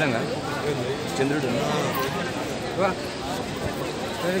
వచ్చినాగా చంద్రుడు వా వెరీ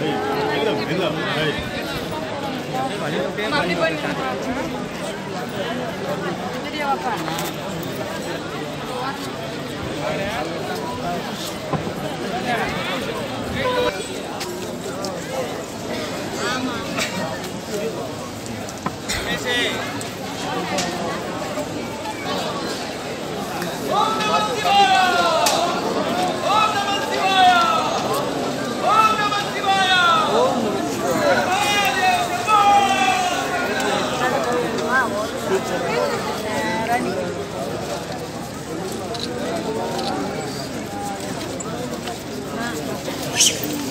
एकदम एकदम है 아, 아, 아.